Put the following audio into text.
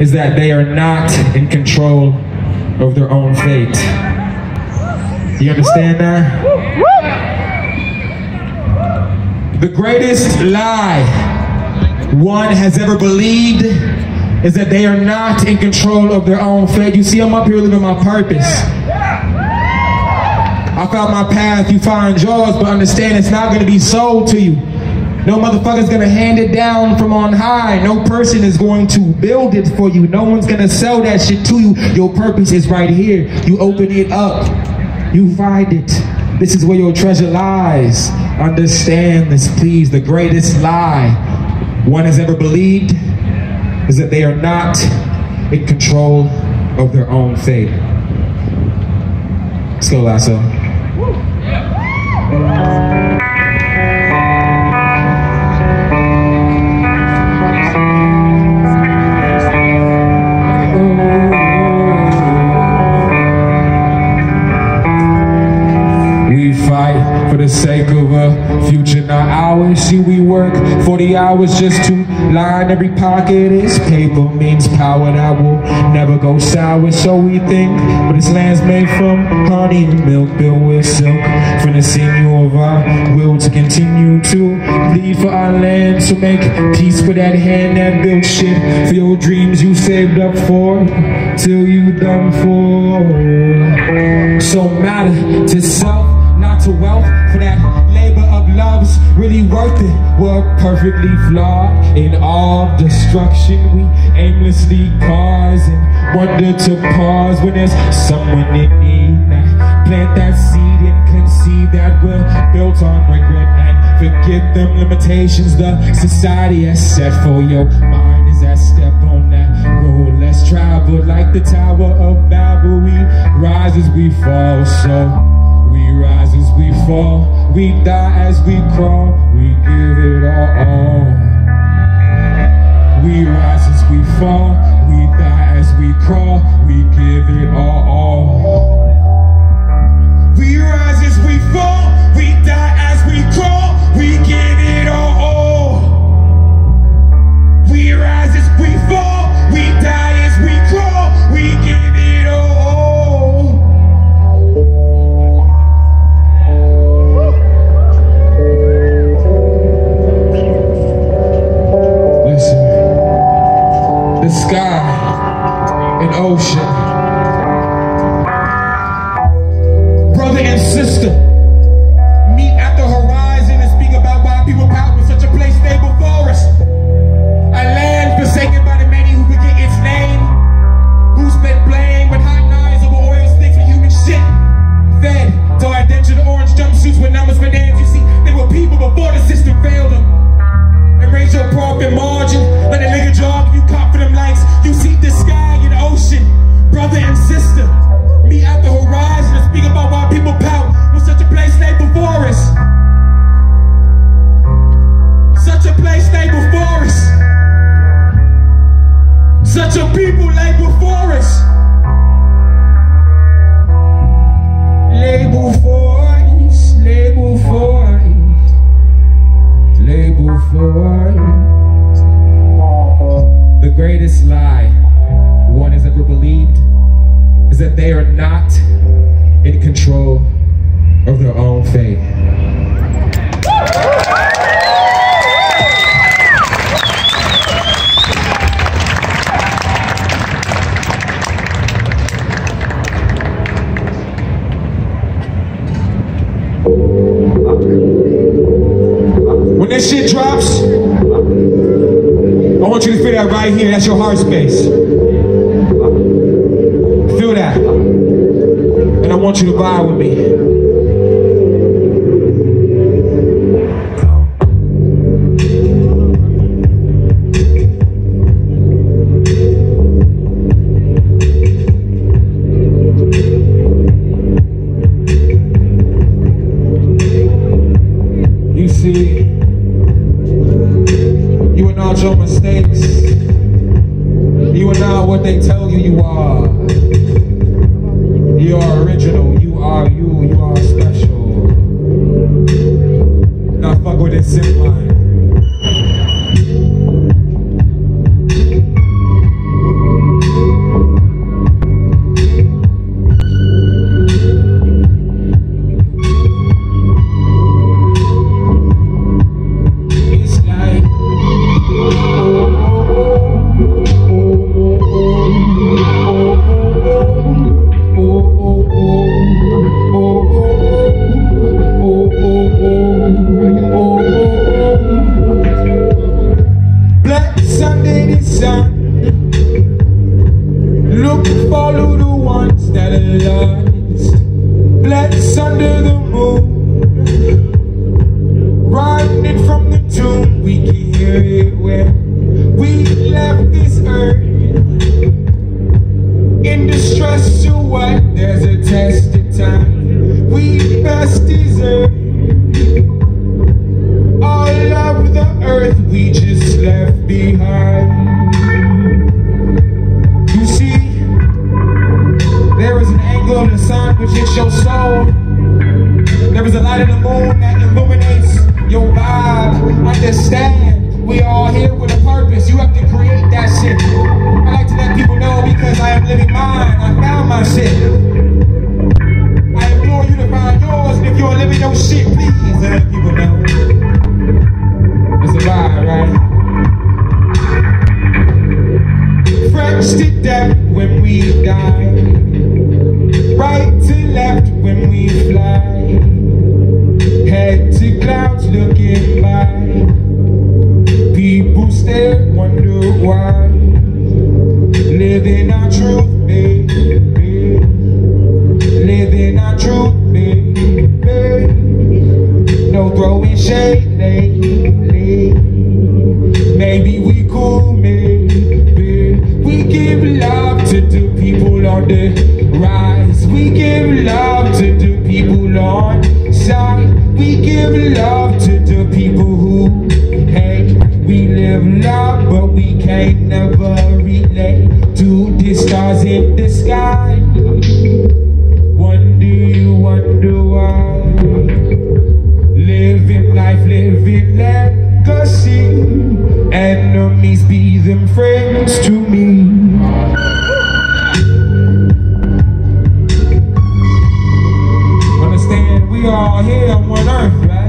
is that they are not in control of their own fate. You understand that? The greatest lie one has ever believed is that they are not in control of their own fate. You see, I'm up here living my purpose. I found my path, you find yours, but understand it's not gonna be sold to you. No motherfucker's gonna hand it down from on high. No person is going to build it for you. No one's gonna sell that shit to you. Your purpose is right here. You open it up, you find it. This is where your treasure lies. Understand this, please. The greatest lie one has ever believed is that they are not in control of their own fate. Let's go, Lasso. For the sake of a future, not ours. See, we work 40 hours just to line every pocket. It's paper means power that will never go sour. So we think, but this land's made from honey and milk, built with silk. From the sinew of our will to continue to bleed for our land. To make peace with that hand that built shit for your dreams you saved up for. Till you done for. So matter to self to wealth for that labor of love's really worth it. We're perfectly flawed in all destruction. We aimlessly cause and wonder to pause when there's someone in need. Now plant that seed and conceive that we're built on regret and forget them limitations the society has set for your mind is that step on that road. Let's travel like the tower of babel. We rise as we fall so we rise as we fall, we die as we crawl, we give it our all. We rise as we fall, we die as we crawl, we give it our all. We rise as we fall, we die as we crawl, we give ocean, control of their own fate. When this shit drops, I want you to feel that right here. That's your heart space. Want you to vibe with me. You see, you are not your mistakes. You are not what they tell you you are. You are original. You are you. You are special. Now fuck with it zip Follow the ones that are lost Bless under the moon. Running from the tomb We can hear it when We left this earth. In distress your soul. There is a light in the moon that illuminates your vibe. Understand, we are here with a purpose. You have to create that shit. I like to let people know because I am living mine. I found my shit. To clouds looking by. People stare, wonder why. Living our truth, baby. Living our truth, baby. No throwing shade lately Maybe we cool, maybe. We give love to the people on the rise. We give love to the people on love to the people who hate. We live love, but we can't never relate to the stars in the sky. Wonder you wonder why. Living life, living legacy. Enemies be them friends to me. Understand we all here on one earth, right?